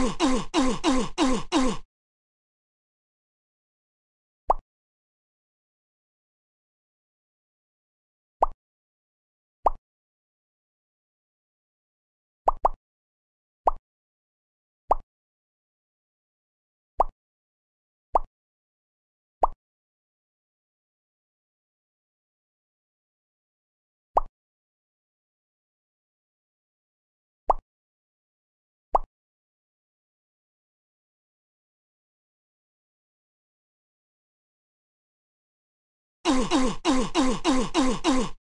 Uh, uh.